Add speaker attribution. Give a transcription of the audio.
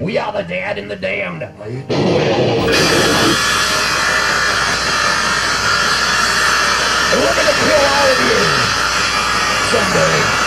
Speaker 1: We are the dead and the damned. And we're gonna kill all of you someday.